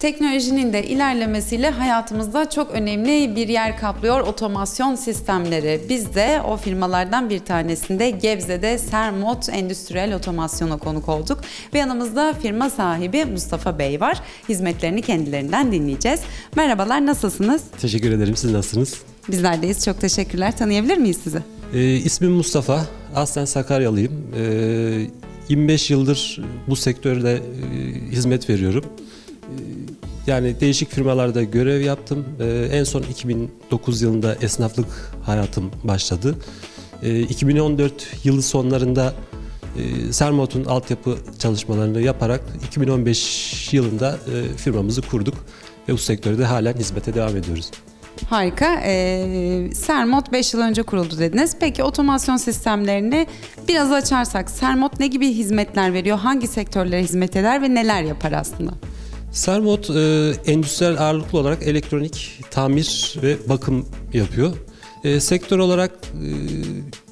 Teknolojinin de ilerlemesiyle hayatımızda çok önemli bir yer kaplıyor otomasyon sistemleri. Biz de o firmalardan bir tanesinde Gebze'de Sermot Endüstriyel Otomasyon'a konuk olduk. Ve yanımızda firma sahibi Mustafa Bey var. Hizmetlerini kendilerinden dinleyeceğiz. Merhabalar, nasılsınız? Teşekkür ederim. Siz nasılsınız? Bizlerdeyiz. Çok teşekkürler. Tanıyabilir miyiz sizi? Ee, ismim Mustafa. Aslen Sakaryalıyım. Ee, 25 yıldır bu sektörde e, hizmet veriyorum. Yani değişik firmalarda görev yaptım. Ee, en son 2009 yılında esnaflık hayatım başladı. Ee, 2014 yılı sonlarında e, Sermot'un altyapı çalışmalarını yaparak 2015 yılında e, firmamızı kurduk ve bu sektörde halen hizmete devam ediyoruz. Harika. Ee, Sermot 5 yıl önce kuruldu dediniz. Peki otomasyon sistemlerini biraz açarsak Sermot ne gibi hizmetler veriyor? Hangi sektörlere hizmet eder ve neler yapar aslında? Sermot e, endüstriyel ağırlıklı olarak elektronik tamir ve bakım yapıyor. E, sektör olarak e,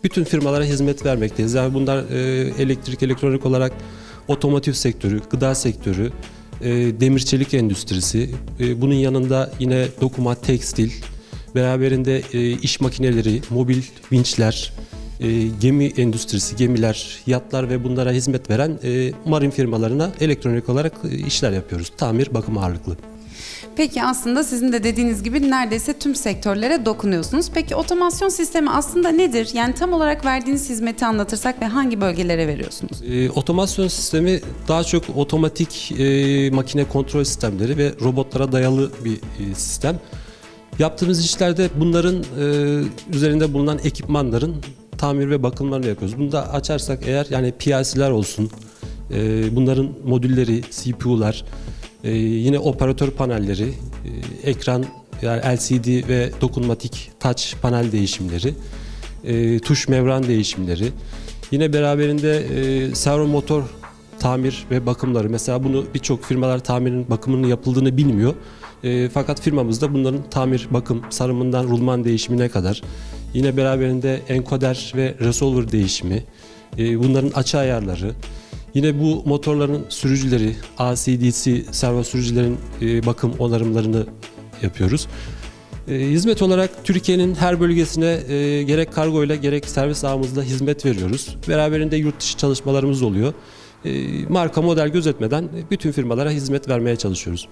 bütün firmalara hizmet vermekteyiz. Yani bunlar e, elektrik, elektronik olarak otomotiv sektörü, gıda sektörü, e, demir çelik endüstrisi, e, bunun yanında yine dokuma, tekstil, beraberinde e, iş makineleri, mobil vinçler, e, gemi endüstrisi, gemiler, yatlar ve bunlara hizmet veren e, marin firmalarına elektronik olarak e, işler yapıyoruz. Tamir, bakım ağırlıklı. Peki aslında sizin de dediğiniz gibi neredeyse tüm sektörlere dokunuyorsunuz. Peki otomasyon sistemi aslında nedir? Yani tam olarak verdiğiniz hizmeti anlatırsak ve hangi bölgelere veriyorsunuz? E, otomasyon sistemi daha çok otomatik e, makine kontrol sistemleri ve robotlara dayalı bir e, sistem. Yaptığımız işlerde bunların e, üzerinde bulunan ekipmanların tamir ve bakımlarını yapıyoruz. Bunu da açarsak eğer yani PLC'ler olsun, e, bunların modülleri, CPU'lar, e, yine operatör panelleri, e, ekran yani LCD ve dokunmatik touch panel değişimleri, e, tuş mevran değişimleri, yine beraberinde e, servo motor tamir ve bakımları. Mesela bunu birçok firmalar tamirin bakımının yapıldığını bilmiyor. E, fakat firmamızda bunların tamir, bakım, sarımından rulman değişimine kadar yine beraberinde enkoder ve resolver değişimi, e, bunların açı ayarları, yine bu motorların sürücüleri, AC/DC servo sürücülerin e, bakım onarımlarını yapıyoruz. E, hizmet olarak Türkiye'nin her bölgesine gerek kargo ile gerek servis ağımızda hizmet veriyoruz. Beraberinde yurt dışı çalışmalarımız oluyor. Marka model gözetmeden bütün firmalara hizmet vermeye çalışıyoruz.